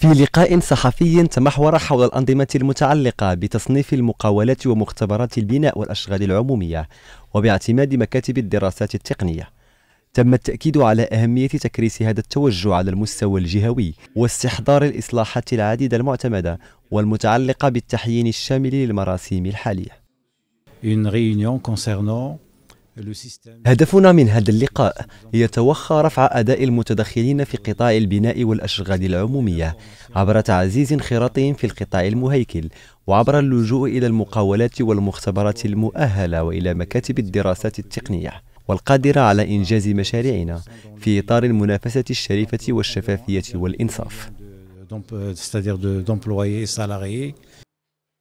في لقاء صحفي تمحور حول الأنظمة المتعلقة بتصنيف المقاولات ومختبرات البناء والأشغال العمومية وباعتماد مكاتب الدراسات التقنية. تم التأكيد على أهمية تكريس هذا التوجه على المستوى الجهوي واستحضار الإصلاحات العديدة المعتمدة والمتعلقة بالتحيين الشامل للمراسيم الحالية. Une réunion concernant هدفنا من هذا اللقاء يتوخى رفع أداء المتدخلين في قطاع البناء والأشغال العمومية عبر تعزيز انخراطهم في القطاع المهيكل وعبر اللجوء إلى المقاولات والمختبرات المؤهلة وإلى مكاتب الدراسات التقنية والقادرة على إنجاز مشاريعنا في إطار المنافسة الشريفة والشفافية والإنصاف.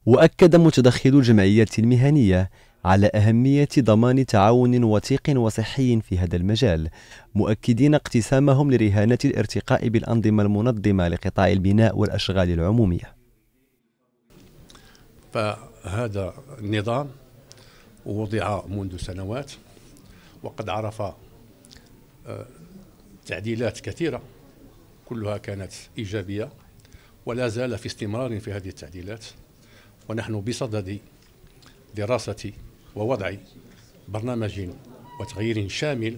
وأكد متدخل الجمعيات المهنية على أهمية ضمان تعاون وثيق وصحي في هذا المجال. مؤكدين اقتسامهم لرهانة الارتقاء بالأنظمة المنظمة لقطاع البناء والأشغال العمومية. فهذا النظام وضع منذ سنوات وقد عرف آه، تعديلات كثيرة كلها كانت إيجابية ولا زال في استمرار في هذه التعديلات. ونحن بصدد دراسة ووضع برنامج وتغيير شامل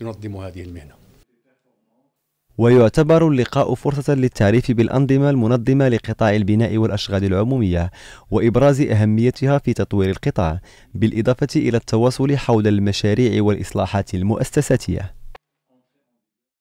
ينظم هذه المهنة. ويعتبر اللقاء فرصة للتعريف بالأنظمة المنظمة لقطاع البناء والأشغال العمومية وإبراز أهميتها في تطوير القطاع بالإضافة إلى التواصل حول المشاريع والإصلاحات المؤسساتية.